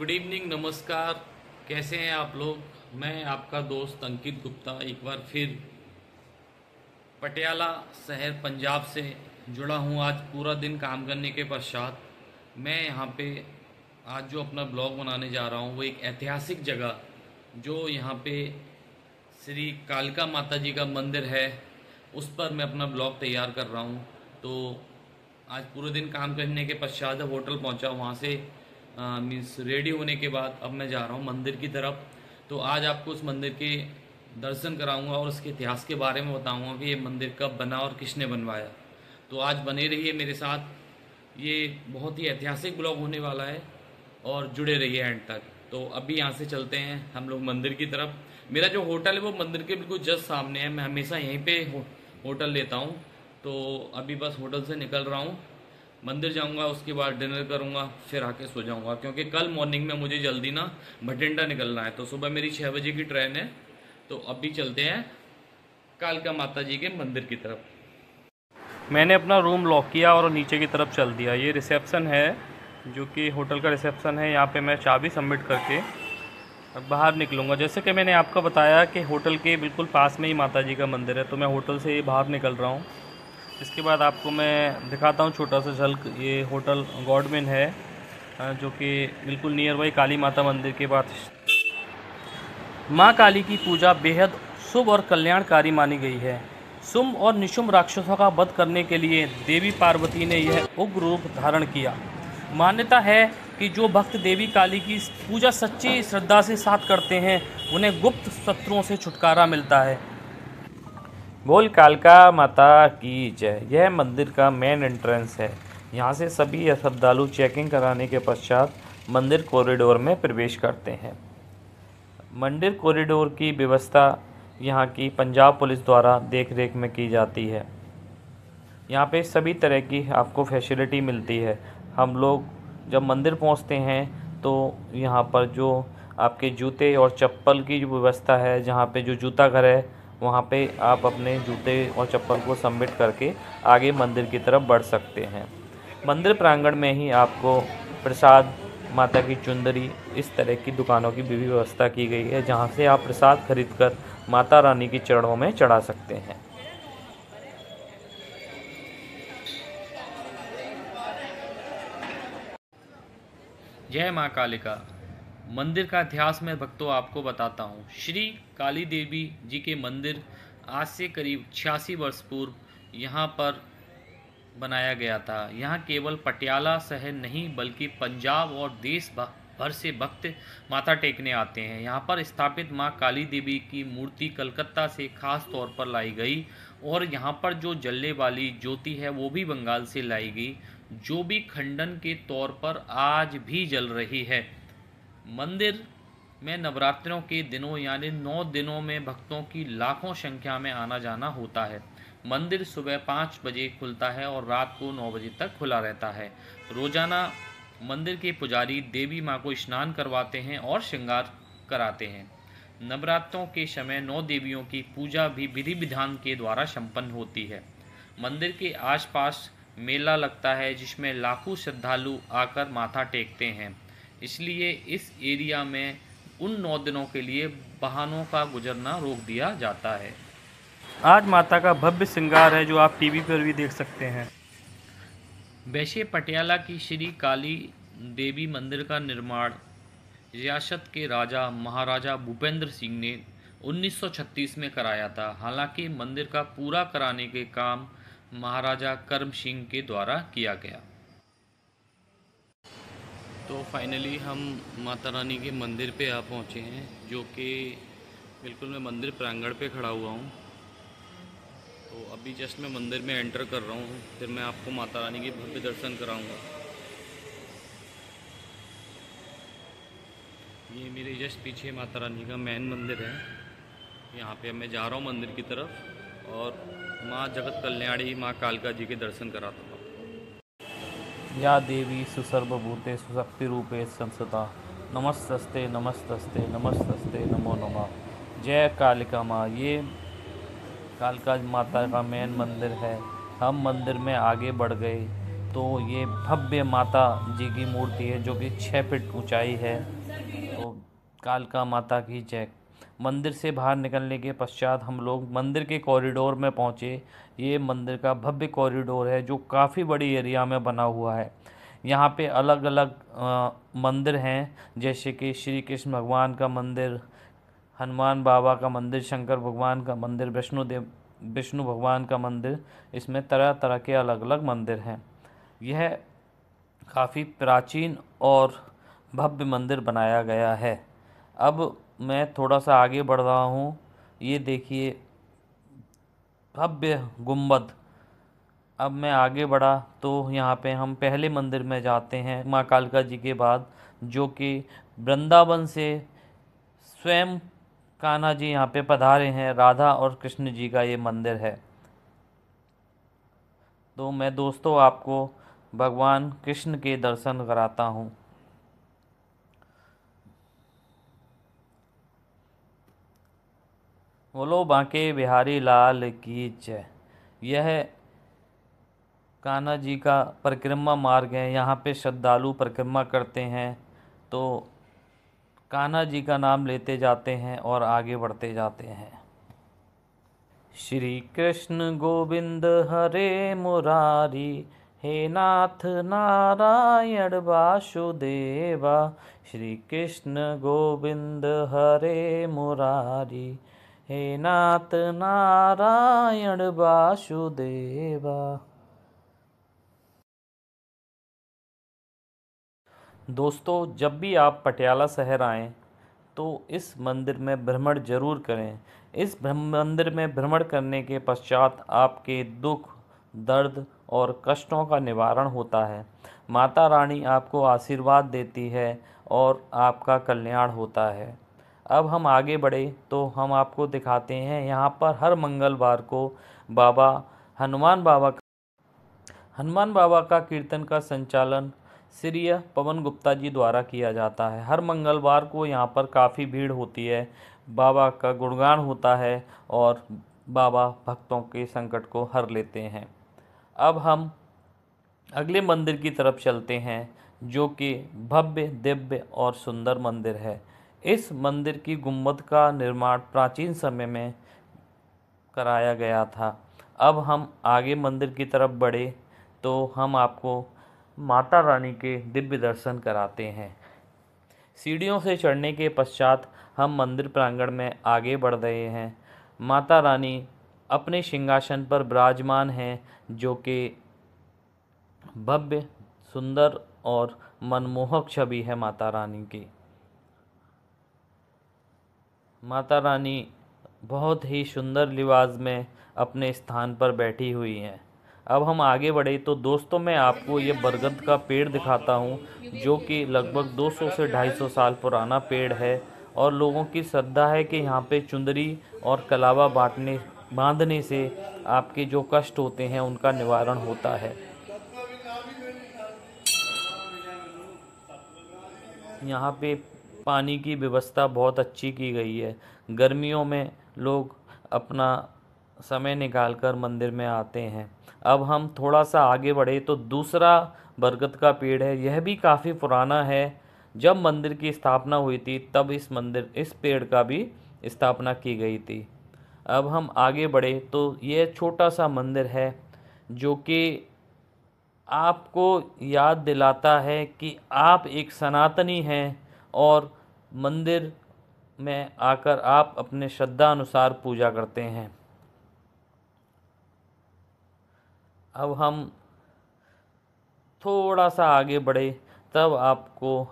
Good evening नमस्कार। कैसे हैं आप लोग? मैं आपका दोस्त अंकित गुप्ता एक बार फिर पटियाला शहर पंजाब से जुड़ा हूँ। आज पूरा दिन काम करने के पश्चात मैं यहाँ पे आज जो अपना ब्लॉग बनाने जा रहा हूँ, वो एक ऐतिहासिक जगह जो यहाँ पे श्री कालका माता जी का मंदिर है, उस पर मैं अपना ब्लॉग तैयार कर रहा हूँ। तो आज पूरे दिन काम करने के पश्चात होटल पहुँचा, वहाँ से मीन्स रेडी होने के बाद अब मैं जा रहा हूँ मंदिर की तरफ़। तो आज आपको उस मंदिर के दर्शन कराऊँगा और उसके इतिहास के बारे में बताऊँगा कि ये मंदिर कब बना और किसने बनवाया। तो आज बने रहिए मेरे साथ। ये बहुत ही ऐतिहासिक ब्लॉग होने वाला है और जुड़े रहिए एंड तक। तो अभी यहाँ से चलते हैं हम लोग मंदिर की तरफ़। मेरा जो होटल है वो मंदिर के बिल्कुल जस्ट सामने है। मैं हमेशा यहीं पे हो, होटल लेता हूँ। तो अभी बस होटल से निकल रहा हूँ। मंदिर जाऊँगा, उसके बाद डिनर करूँगा, फिर आके सो जाऊँगा। क्योंकि कल मॉर्निंग में मुझे जल्दी ना भटिंडा निकलना है। तो सुबह मेरी छः बजे की ट्रेन है। तो अभी चलते हैं कालका माता जी के मंदिर की तरफ़। मैंने अपना रूम लॉक किया और नीचे की तरफ़ चल दिया। ये रिसेप्शन है, जो कि होटल का रिसेप्शन है। यहाँ पे मैं चाबी सबमिट करके अब बाहर निकलूँगा। जैसे कि मैंने आपको बताया कि होटल के बिल्कुल पास में ही माता जी का मंदिर है तो मैं होटल से ही बाहर निकल रहा हूँ। इसके बाद आपको मैं दिखाता हूँ छोटा सा झलक। ये होटल गॉडमिन है जो कि बिल्कुल नियर बाई काली माता मंदिर के बाद। माँ काली की पूजा बेहद शुभ और कल्याणकारी मानी गई है। सुम और निशुम राक्षसों का वध करने के लिए देवी पार्वती ने यह उग्र रूप धारण किया। मान्यता है कि जो भक्त देवी काली की पूजा सच्ची श्रद्धा से साथ करते हैं, उन्हें गुप्त शत्रुओं से छुटकारा मिलता है। बोल, कालका माता की जय। यह मंदिर का मेन एंट्रेंस है। यहाँ से सभी श्रद्धालु चेकिंग कराने के पश्चात मंदिर कॉरिडोर में प्रवेश करते हैं। मंदिर कॉरिडोर की व्यवस्था यहाँ की पंजाब पुलिस द्वारा देख रेख में की जाती है। यहाँ पे सभी तरह की आपको फैसिलिटी मिलती है। हम लोग जब मंदिर पहुँचते हैं तो यहाँ पर जो आपके जूते और चप्पल की जो व्यवस्था है, जहाँ पे जो जूता घर है वहाँ पे आप अपने जूते और चप्पल को सबमिट करके आगे मंदिर की तरफ़ बढ़ सकते हैं। मंदिर प्रांगण में ही आपको प्रसाद, माता की चुंदरी, इस तरह की दुकानों की भी व्यवस्था की गई है, जहाँ से आप प्रसाद खरीद कर माता रानी की चरणों में चढ़ा सकते हैं। जय माँ कालिका। मंदिर का इतिहास मैं भक्तों आपको बताता हूँ। श्री काली देवी जी के मंदिर आज से करीब छियासी वर्ष पूर्व यहाँ पर बनाया गया था। यहाँ केवल पटियाला शहर नहीं, बल्कि पंजाब और देश भर से भक्त माथा टेकने आते हैं। यहाँ पर स्थापित माँ काली देवी की मूर्ति कलकत्ता से खास तौर पर लाई गई और यहाँ पर जो जलने वाली ज्योति है, वो भी बंगाल से लाई गई, जो भी खंडन के तौर पर आज भी जल रही है। मंदिर में नवरात्रों के दिनों यानी नौ दिनों में भक्तों की लाखों संख्या में आना जाना होता है। मंदिर सुबह पाँच बजे खुलता है और रात को नौ बजे तक खुला रहता है। रोज़ाना मंदिर के पुजारी देवी माँ को स्नान करवाते हैं और श्रृंगार कराते हैं। नवरात्रों के समय नौ देवियों की पूजा भी विधि विधान के द्वारा संपन्न होती है। मंदिर के आसपास मेला लगता है जिसमें लाखों श्रद्धालु आकर माथा टेकते हैं। इसलिए इस एरिया में उन नौ दिनों के लिए वाहनों का गुजरना रोक दिया जाता है। आज माता का भव्य श्रृंगार है जो आप टीवी पर भी देख सकते हैं। वैसे पटियाला की श्री काली देवी मंदिर का निर्माण रियासत के राजा महाराजा भूपेंद्र सिंह ने 1936 में कराया था। हालाँकि मंदिर का पूरा कराने के काम महाराजा कर्म सिंह के द्वारा किया गया। तो फाइनली हम माता रानी के मंदिर पे आ पहुँचे हैं, जो कि बिल्कुल मैं मंदिर प्रांगण पे खड़ा हुआ हूँ। तो अभी जस्ट मैं मंदिर में एंटर कर रहा हूँ, फिर मैं आपको माता रानी के भव्य दर्शन कराऊँगा। ये मेरे जस्ट पीछे माता रानी का मेन मंदिर है। यहाँ पे मैं जा रहा हूँ मंदिर की तरफ़, और माँ जगत कल्याणी माँ कालका जी के दर्शन कराता हूँ। या देवी सुसर्वभूते रूपे संसता नमस्तस्ते नमस्तस्ते नमस्तस्ते, नमो नमः। जय कालिका माँ। ये कालिका माता का मेन मंदिर है। हम मंदिर में आगे बढ़ गए। तो ये भव्य माता जी की मूर्ति है, जो कि छः फीट ऊंचाई है। तो कालका माता की जय। मंदिर से बाहर निकलने के पश्चात हम लोग मंदिर के कॉरिडोर में पहुँचे। ये मंदिर का भव्य कॉरिडोर है, जो काफ़ी बड़ी एरिया में बना हुआ है। यहाँ पे अलग अलग मंदिर हैं, जैसे कि श्री कृष्ण भगवान का मंदिर, हनुमान बाबा का मंदिर, शंकर भगवान का मंदिर, विष्णु देव, विष्णु भगवान का मंदिर, इसमें तरह तरह के अलग अलग मंदिर हैं। यह काफ़ी प्राचीन और भव्य मंदिर बनाया गया है। अब मैं थोड़ा सा आगे बढ़ रहा हूँ। ये देखिए, भव्य गुंबद अब मैं आगे बढ़ा तो यहाँ पे हम पहले मंदिर में जाते हैं माँ कालका जी के बाद, जो कि वृंदावन से स्वयं कान्हा जी यहाँ पे पधारे हैं। राधा और कृष्ण जी का ये मंदिर है। तो मैं दोस्तों आपको भगवान कृष्ण के दर्शन कराता हूँ। बोलो, बांके बिहारी लाल की जय। यह कान्हा जी का परिक्रमा मार्ग है। यहाँ पे श्रद्धालु परिक्रमा करते हैं। तो कान्हा जी का नाम लेते जाते हैं और आगे बढ़ते जाते हैं। श्री कृष्ण गोविंद हरे मुरारी, हे नाथ नारायण वासुदेवा। श्री कृष्ण गोविंद हरे मुरारी हे नाथ नारायण वासुदेवा। दोस्तों, जब भी आप पटियाला शहर आएँ तो इस मंदिर में भ्रमण ज़रूर करें। इस मंदिर में भ्रमण करने के पश्चात आपके दुख, दर्द और कष्टों का निवारण होता है। माता रानी आपको आशीर्वाद देती है और आपका कल्याण होता है। अब हम आगे बढ़े तो हम आपको दिखाते हैं यहाँ पर हर मंगलवार को बाबा हनुमान बाबा का हनुमान बाबा का कीर्तन का संचालन श्री पवन गुप्ता जी द्वारा किया जाता है। हर मंगलवार को यहाँ पर काफ़ी भीड़ होती है। बाबा का गुणगान होता है और बाबा भक्तों के संकट को हर लेते हैं। अब हम अगले मंदिर की तरफ़ चलते हैं जो कि भव्य, दिव्य और सुंदर मंदिर है। इस मंदिर की गुंबद का निर्माण प्राचीन समय में कराया गया था। अब हम आगे मंदिर की तरफ़ बढ़े तो हम आपको माता रानी के दिव्य दर्शन कराते हैं। सीढ़ियों से चढ़ने के पश्चात हम मंदिर प्रांगण में आगे बढ़ रहे हैं। माता रानी अपने सिंहासन पर विराजमान हैं, जो कि भव्य, सुंदर और मनमोहक छवि है माता रानी की। माता रानी बहुत ही सुंदर लिबास में अपने स्थान पर बैठी हुई हैं। अब हम आगे बढ़े तो दोस्तों मैं आपको ये बरगद का पेड़ दिखाता हूँ, जो कि लगभग 200 से 250 साल पुराना पेड़ है और लोगों की श्रद्धा है कि यहाँ पे चुंदरी और कलावा बांटने, बांधने से आपके जो कष्ट होते हैं उनका निवारण होता है। यहाँ पे पानी की व्यवस्था बहुत अच्छी की गई है। गर्मियों में लोग अपना समय निकालकर मंदिर में आते हैं। अब हम थोड़ा सा आगे बढ़े तो दूसरा बरगद का पेड़ है। यह भी काफ़ी पुराना है। जब मंदिर की स्थापना हुई थी, तब इस मंदिर, इस पेड़ का भी स्थापना की गई थी। अब हम आगे बढ़े तो यह छोटा सा मंदिर है, जो कि आपको याद दिलाता है कि आप एक सनातनी हैं और मंदिर में आकर आप अपने श्रद्धा अनुसार पूजा करते हैं। अब हम थोड़ा सा आगे बढ़े, तब आपको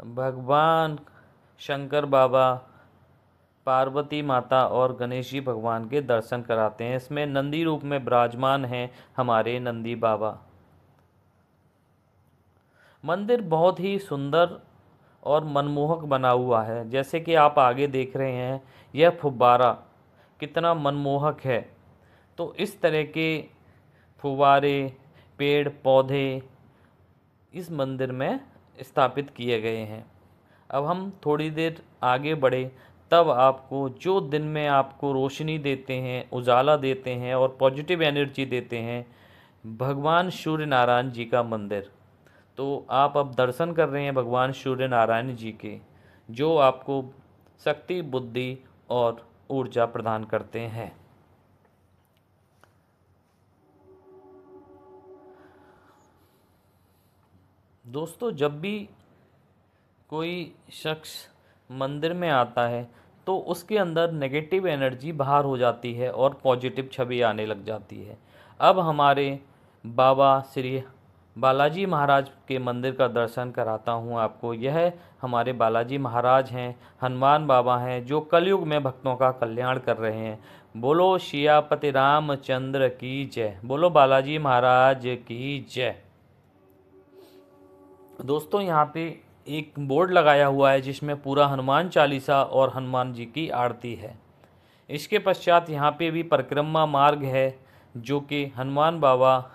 भगवान शंकर बाबा, पार्वती माता और गणेश जी भगवान के दर्शन कराते हैं। इसमें नंदी रूप में विराजमान हैं हमारे नंदी बाबा। मंदिर बहुत ही सुंदर और मनमोहक बना हुआ है। जैसे कि आप आगे देख रहे हैं, यह फुब्बारा कितना मनमोहक है। तो इस तरह के फुवारे पेड़, पौधे इस मंदिर में स्थापित किए गए हैं। अब हम थोड़ी देर आगे बढ़े, तब आपको जो दिन में आपको रोशनी देते हैं, उजाला देते हैं और पॉजिटिव एनर्जी देते हैं, भगवान सूर्य नारायण जी का मंदिर। तो आप अब दर्शन कर रहे हैं भगवान सूर्य नारायण जी के, जो आपको शक्ति, बुद्धि और ऊर्जा प्रदान करते हैं। दोस्तों, जब भी कोई शख्स मंदिर में आता है तो उसके अंदर नेगेटिव एनर्जी बाहर हो जाती है और पॉजिटिव छवि आने लग जाती है। अब हमारे बाबा श्री बालाजी महाराज के मंदिर का दर्शन कराता हूँ आपको। यह हमारे बालाजी महाराज हैं, हनुमान बाबा हैं, जो कलयुग में भक्तों का कल्याण कर रहे हैं। बोलो, शियापति रामचंद्र की जय। बोलो, बालाजी महाराज की जय। दोस्तों, यहाँ पे एक बोर्ड लगाया हुआ है, जिसमें पूरा हनुमान चालीसा और हनुमान जी की आरती है। इसके पश्चात यहाँ पे भी परिक्रमा मार्ग है, जो कि हनुमान बाबा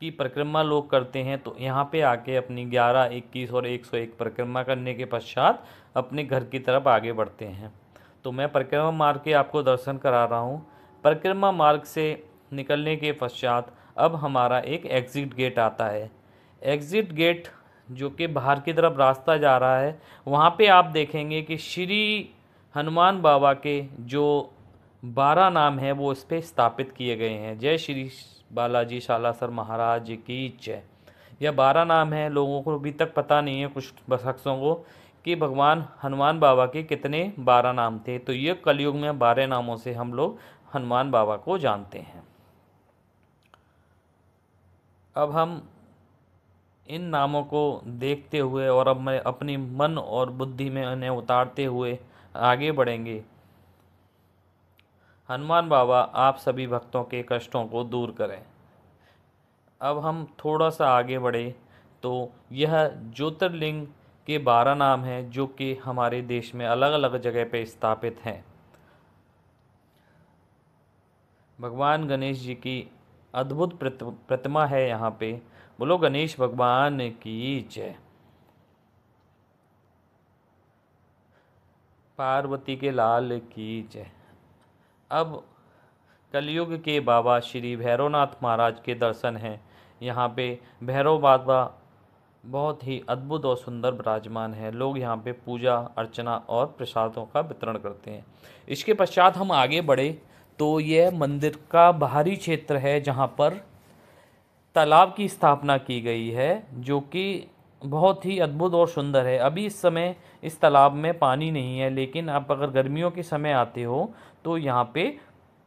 की परिक्रमा लोग करते हैं तो यहाँ पे आके अपनी 11, 21 और 101 परिक्रमा करने के पश्चात अपने घर की तरफ़ आगे बढ़ते हैं। तो मैं परिक्रमा मार्ग के आपको दर्शन करा रहा हूँ। परिक्रमा मार्ग से निकलने के पश्चात अब हमारा एक एग्ज़िट गेट आता है। एग्ज़िट गेट जो कि बाहर की तरफ़ रास्ता जा रहा है वहाँ पे आप देखेंगे कि श्री हनुमान बाबा के जो बारह नाम हैं वो इस पर स्थापित किए गए हैं। जय श्री बालाजी शालासर महाराज की जय। यह बारह नाम हैं, लोगों को अभी तक पता नहीं है, कुछ शख्सों को, कि भगवान हनुमान बाबा के कितने बारह नाम थे। तो ये कलयुग में बारह नामों से हम लोग हनुमान बाबा को जानते हैं। अब हम इन नामों को देखते हुए और अब मैं अपनी मन और बुद्धि में उन्हें उतारते हुए आगे बढ़ेंगे। हनुमान बाबा, आप सभी भक्तों के कष्टों को दूर करें। अब हम थोड़ा सा आगे बढ़े तो यह ज्योतिर्लिंग के बारह नाम हैं, जो कि हमारे देश में अलग अलग जगह पर स्थापित हैं। भगवान गणेश जी की अद्भुत प्रतिमा है यहाँ पे। बोलो, गणेश भगवान की जय। पार्वती के लाल की जय। अब कलयुग के बाबा श्री भैरवनाथ महाराज के दर्शन हैं। यहाँ पे भैरव बाबा बहुत ही अद्भुत और सुंदर विराजमान है। लोग यहाँ पे पूजा, अर्चना और प्रसादों का वितरण करते हैं। इसके पश्चात हम आगे बढ़े तो यह मंदिर का बाहरी क्षेत्र है जहाँ पर तालाब की स्थापना की गई है, जो कि बहुत ही अद्भुत और सुंदर है। अभी इस समय इस तालाब में पानी नहीं है, लेकिन आप अगर गर्मियों के समय आते हो तो यहाँ पे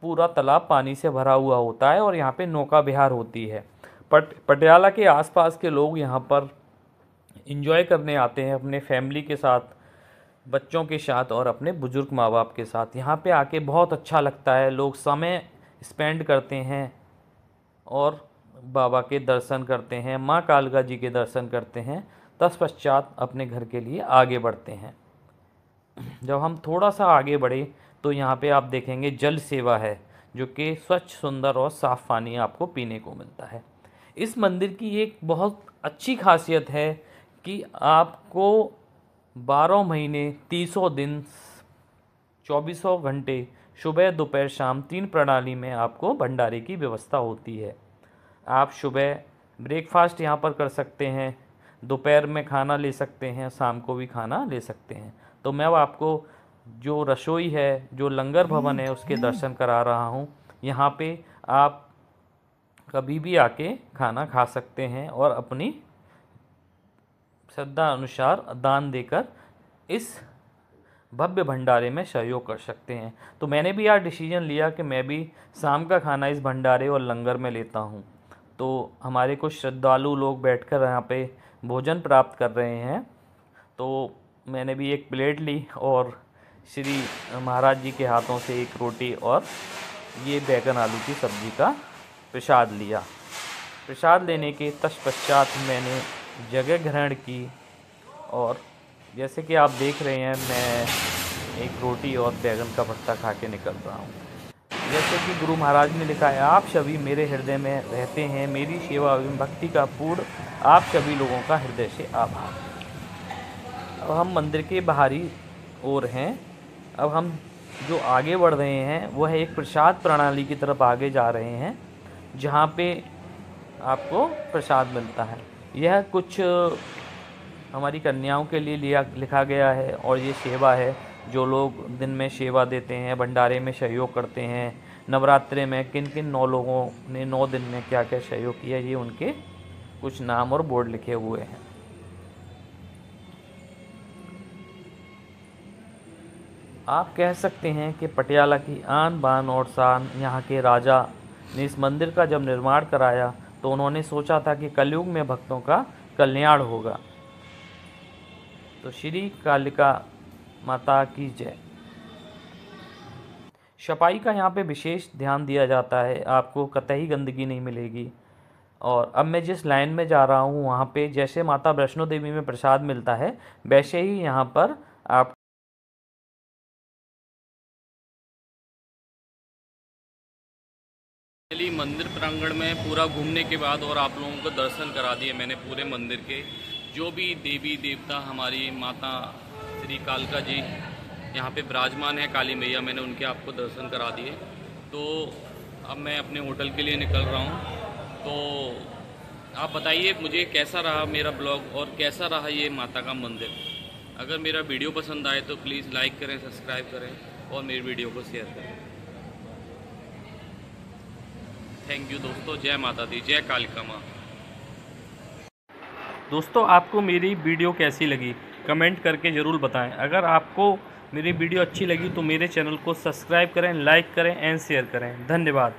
पूरा तालाब पानी से भरा हुआ होता है और यहाँ पे नौका विहार होती है। पट, पटियाला के आसपास के लोग यहाँ पर इंजॉय करने आते हैं अपने फैमिली के साथ, बच्चों के साथ और अपने बुज़ुर्ग माँ बाप के साथ। यहाँ पे आके बहुत अच्छा लगता है, लोग समय स्पेंड करते हैं और बाबा के दर्शन करते हैं, माँ कालका जी के दर्शन करते हैं, तत्पश्चात अपने घर के लिए आगे बढ़ते हैं। जब हम थोड़ा सा आगे बढ़े तो यहाँ पे आप देखेंगे जल सेवा है, जो कि स्वच्छ, सुंदर और साफ़ पानी आपको पीने को मिलता है। इस मंदिर की एक बहुत अच्छी खासियत है कि आपको बारह महीने, तीसों दिन, चौबीसों घंटे, सुबह, दोपहर, शाम तीन प्रणाली में आपको भंडारे की व्यवस्था होती है। आप सुबह ब्रेकफास्ट यहाँ पर कर सकते हैं, दोपहर में खाना ले सकते हैं, शाम को भी खाना ले सकते हैं। तो मैं आपको जो रसोई है, जो लंगर भवन है, उसके दर्शन करा रहा हूँ। यहाँ पे आप कभी भी आके खाना खा सकते हैं और अपनी श्रद्धा अनुसार दान देकर इस भव्य भंडारे में सहयोग कर सकते हैं। तो मैंने भी यार डिसीज़न लिया कि मैं भी शाम का खाना इस भंडारे और लंगर में लेता हूँ। तो हमारे कुछ श्रद्धालु लोग बैठकर यहाँ पे भोजन प्राप्त कर रहे हैं। तो मैंने भी एक प्लेट ली और श्री महाराज जी के हाथों से एक रोटी और ये बैगन आलू की सब्ज़ी का प्रसाद लिया। प्रसाद लेने के तत्पश्चात मैंने जगह ग्रहण की और जैसे कि आप देख रहे हैं, मैं एक रोटी और बैगन का भट्टा खा के निकल रहा हूँ। जैसे कि गुरु महाराज ने लिखा है, आप सभी मेरे हृदय में रहते हैं, मेरी सेवा एवं भक्ति का पूर्ण आप सभी लोगों का हृदय से आभार। अब हम मंदिर के बाहरी ओर हैं। अब हम जो आगे बढ़ रहे हैं वह एक प्रसाद प्रणाली की तरफ़ आगे जा रहे हैं, जहाँ पे आपको प्रसाद मिलता है। यह कुछ हमारी कन्याओं के लिए लिया, लिखा गया है और ये सेवा है, जो लोग दिन में सेवा देते हैं, भंडारे में सहयोग करते हैं, नवरात्रे में किन किन नौ लोगों ने नौ दिन में क्या क्या सहयोग किया, ये उनके कुछ नाम और बोर्ड लिखे हुए हैं। आप कह सकते हैं कि पटियाला की आन बान और शान यहाँ के राजा ने इस मंदिर का जब निर्माण कराया तो उन्होंने सोचा था कि कलयुग में भक्तों का कल्याण होगा। तो श्री कालिका माता की जय। छपाई का यहाँ पे विशेष ध्यान दिया जाता है, आपको कतई गंदगी नहीं मिलेगी। और अब मैं जिस लाइन में जा रहा हूँ, वहाँ पे जैसे माता वैष्णो देवी में प्रसाद मिलता है, वैसे ही यहाँ पर आप मंदिर प्रांगण में पूरा घूमने के बाद और आप लोगों को दर्शन करा दिए मैंने पूरे मंदिर के। जो भी देवी, देवता हमारी माता श्री कालका जी, यहाँ पे विराजमान है, काली मैया, मैंने उनके आपको दर्शन करा दिए। तो अब मैं अपने होटल के लिए निकल रहा हूँ। तो आप बताइए, मुझे कैसा रहा मेरा ब्लॉग और कैसा रहा ये माता का मंदिर? अगर मेरा वीडियो पसंद आए तो प्लीज़ लाइक करें, सब्सक्राइब करें और मेरी वीडियो को शेयर करें। थैंक यू दोस्तों, जय माता दी, जय कालिका माँ दोस्तों, आपको मेरी वीडियो कैसी लगी? कमेंट करके ज़रूर बताएँ। अगर आपको मेरी वीडियो अच्छी लगी तो मेरे चैनल को सब्सक्राइब करें, लाइक करें, एंड शेयर करें। धन्यवाद।